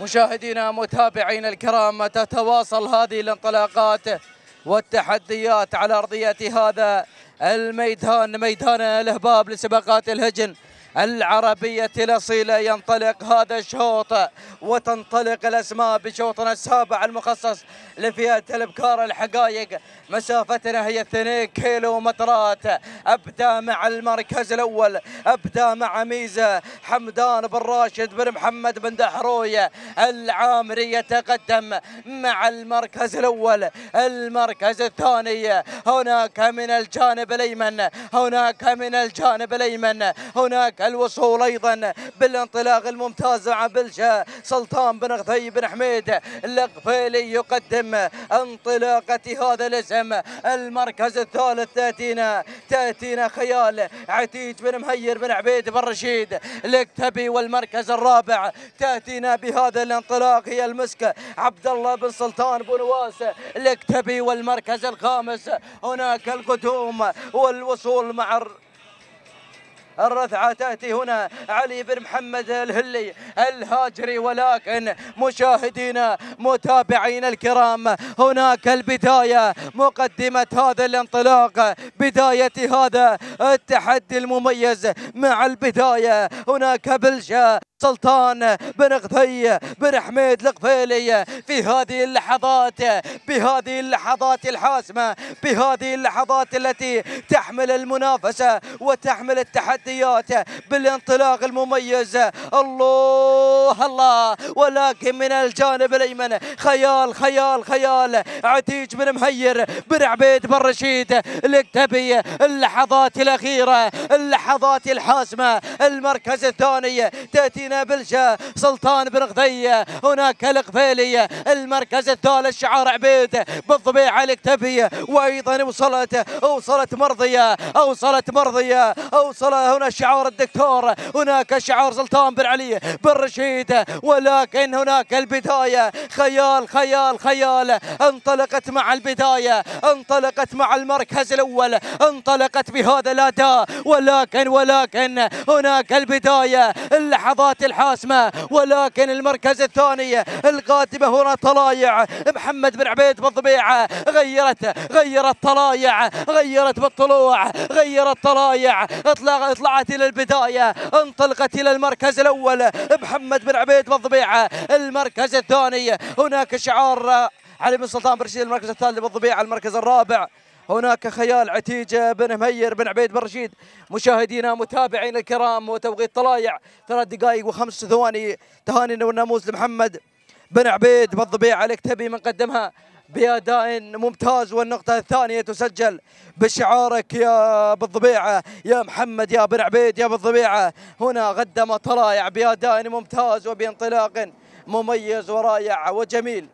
مشاهدينا متابعينا الكرام تتواصل هذه الانطلاقات والتحديات على أرضية هذا الميدان؟ ميدان الهباب لسباقات الهجن العربية الأصيلة. ينطلق هذا الشوط وتنطلق الأسماء بشوطنا السابع المخصص لفئة الابكار الحقائق مسافتنا هي 2 كيلو مترات. أبدأ مع المركز الأول. أبدأ مع ميزة. حمدان بن راشد بن محمد بن دحروي. العامري يتقدم مع المركز الأول. المركز الثاني. هناك من الجانب الأيمن. هناك من الجانب الأيمن. هناك الوصول أيضا بالانطلاق الممتاز مع بلشا سلطان بن غثي بن حميد. القفيلي يقدم انطلاقة هذا الاسم المركز الثالث تأتينا. تأتينا خيال عتيج بن مهير بن عبيد بن رشيد الاكتبي والمركز الرابع. تأتينا بهذا الانطلاق هي المسك عبد الله بن سلطان بن نواس الاكتبي والمركز الخامس. هناك القدوم والوصول مع الرثعة تأتي هنا. علي بن محمد الهلي الهاجري ولكن مشاهدينا متابعينا الكرام هناك البداية مقدمة هذا الانطلاق بداية هذا التحدي المميز مع البداية. هناك بلشا سلطان بن غثي بن حميد القفيلي في هذه اللحظات بهذه اللحظات الحاسمة بهذه اللحظات التي تحمل المنافسة وتحمل التحديات بالانطلاق المميز. الله الله ولكن من الجانب الأيمن خيال خيال خيال. عتيج بن مهير بن عبيد بن رشيد الاكتبي اللحظات الأخيرة اللحظات الحاسمة. المركز الثاني تأتينا بلشا سلطان بن غثي هناك القفيلي المركز الثالث شعار عبيد. بالضبيعة الاكتبي وأيضا وصلت وصلت مرضية أوصلت مرضية أوصل هنا شعار الدكتور. هناك شعار سلطان بن علي بن رشيد. ولكن هناك البداية. خيال خيال خيال. انطلقت مع البداية. انطلقت مع المركز الأول. انطلقت بهذا الأداء. ولكن ولكن هناك البداية. اللحظات الحاسمة ولكن المركز الثاني القادمة هنا طلايع. محمد بن عبيد بالضبيعة غيرت غيرت طلايع غيرت بالطلوع غيرت طلايع. اطلع طلعت إلى البداية انطلقت إلى المركز الأول. محمد بن عبيد بالضبيعة المركز الثاني. هناك شعار علي بن سلطان برشيد المركز الثالث بالضبيعة المركز الرابع. هناك خيال عتيجة بن مهير بن عبيد بن رشيد. مشاهدينا متابعينا الكرام وتوقيت طلايع. ثلاث دقائق وخمس ثواني. تهاني والناموس لمحمد بن عبيد. بالضبيعة الاكتبي من قدمها. بأداء ممتاز. والنقطة الثانية تسجل بشعارك يا بالضبيعة يا محمد يا بن عبيد يا بالضبيعة هنا قدم طلايع. بأداء ممتاز وبانطلاق مميز ورائع وجميل.